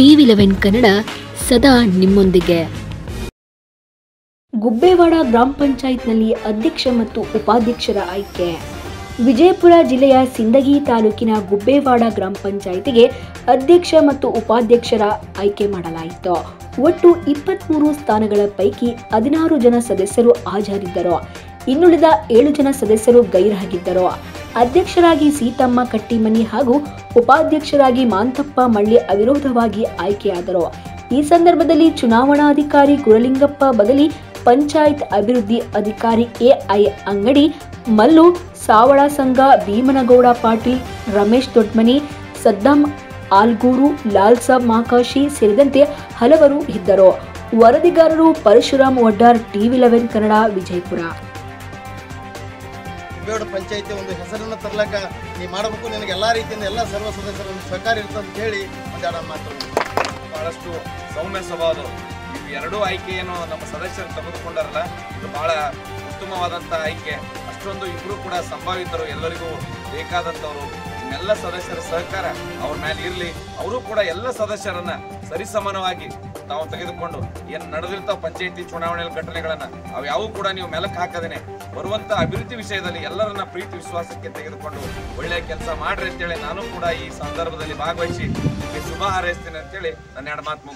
TV eleven Kannada ಸದಾ ನಿಮ್ಮೊಂದಿಗೆ. ಗುಬ್ಬೇವಾಡ ಗ್ರಾಮ ಪಂಚಾಯತ್ನಲ್ಲಿ ಅಧ್ಯಕ್ಷ ಮತ್ತು ಉಪಾಧ್ಯಕ್ಷರ ಆಯ್ಕೆ. ವಿಜಯಪುರ ಜಿಲ್ಲೆಯ ಸಿಂದಗಿ ತಾಲೂಕಿನ ಗುಬ್ಬೇವಾಡ ಗ್ರಾಮ ಪಂಚಾಯಿತಿಗೆ ಅಧ್ಯಕ್ಷ ಮತ್ತು ಉಪಾಧ್ಯಕ್ಷರ ಆಯ್ಕೆ ಮಾಡಲಾಯಿತು. ಒಟ್ಟು ಇಪ್ಪತ್ಮೂರು ಸ್ಥಾನಗಳ ಪೈಕಿ ಹದಿನಾರು ಜನ ಸದಸ್ಯರು ಹಾಜರಿದ್ದರು. ಇನ್ನುಳಿದ ಏಳು ಜನ ಸದಸ್ಯರು ಗೈರಾಗಿದ್ದರು ಅಧ್ಯಕ್ಷರಾಗಿ ಸೀತಮ್ಮ ಕಟ್ಟಿಮನಿ ಹಾಗೂ ಉಪಾಧ್ಯಕ್ಷರಾಗಿ ಮಾಂತಪ್ಪ ಮಳ್ಳಿ ಅವಿರೋಧವಾಗಿ ಆಯ್ಕೆಯಾದರು. ಈ ಸಂದರ್ಭದಲ್ಲಿ ಚುನಾವಣಾಧಿಕಾರಿ ಗುರಲಿಂಗಪ್ಪ ಬದಲಿ ಪಂಚಾಯತ್ ಅಭಿವೃದ್ಧಿ ಅಧಿಕಾರಿ ಎಐ ಅಂಗಡಿ, ಮಲ್ಲು, ಸಾವಳ ಸಂಘ, ಭೀಮನಗೌಡ ಪಾಟೀಲ್, ರಮೇಶ್ ದೊಡ್ಮನಿ, ಸದ್ದಾಂ ಆಲ್ಗೂರು, ಲಾಲ್ಸಾಬ್ ಮಾಕಾಶಿ ಸೇರಿದಂತೆ ಹಲವರು ಇದ್ದರು. ವರದಿಗಾರರು ಪರಶುರಾಮ್ ವಡ್ಡಾರ್, ಟಿವಿ ಲೆವೆನ್ ಕನ್ನಡ, ವಿಜಯಪುರ. ಬೇಡ ಪಂಚಾಯಿತಿ ಒಂದು ಹೆಸರನ್ನು ತರ್ಲಕ್ಕ ನೀ ಮಾಡಬೇಕು, ನಿನಗೆ ಎಲ್ಲ ರೀತಿಯಿಂದ ಎಲ್ಲ ಸರ್ವ ಸದಸ್ಯರ ಸಹಕಾರ ಇರ್ತದೆ ಅಂತ ಹೇಳಿ ಒಂದೆರಡು ಮಾತು ಬಹಳಷ್ಟು ಸೌಮ್ಯ ಸ್ವಭಾವ ಎರಡೂ ಆಯ್ಕೆಯನ್ನು ನಮ್ಮ ಸದಸ್ಯರು ತೆಗೆದುಕೊಂಡಾರಲ್ಲ, ಇದು ಬಹಳ ಉತ್ತಮವಾದಂಥ ಆಯ್ಕೆ. ಅಷ್ಟೊಂದು ಇಬ್ಬರು ಕೂಡ ಸಂಭಾವಿತರು ಎಲ್ಲರಿಗೂ ಬೇಕಾದಂಥವರು. ಎಲ್ಲ ಸದಸ್ಯರ ಸಹಕಾರ ಅವ್ರ ಮೇಲೆ ಇರಲಿ. ಅವರು ಕೂಡ ಎಲ್ಲ ಸದಸ್ಯರನ್ನ ಸರಿಸಮಾನವಾಗಿ ತಾವು ತೆಗೆದುಕೊಂಡು ಏನು ನಡೆದಿರ್ತಾವ ಪಂಚಾಯಿತಿ ಚುನಾವಣೆ ಘಟನೆಗಳನ್ನ ಅವು ಕೂಡ ನೀವು ಮೆಲಕ್ ಹಾಕದೇನೆ ಬರುವಂತ ಅಭಿವೃದ್ಧಿ ವಿಷಯದಲ್ಲಿ ಎಲ್ಲರನ್ನ ಪ್ರೀತಿ, ವಿಶ್ವಾಸಕ್ಕೆ ತೆಗೆದುಕೊಂಡು ಒಳ್ಳೆಯ ಕೆಲಸ ಮಾಡ್ರಿ ಅಂತೇಳಿ ನಾನು ಕೂಡ ಈ ಸಂದರ್ಭದಲ್ಲಿ ಭಾಗವಹಿಸಿ ಶುಭ ಹಾರೈಸ್ತೇನೆ ಅಂತೇಳಿ ನನ್ನ ಎರಡು ಮಾತು.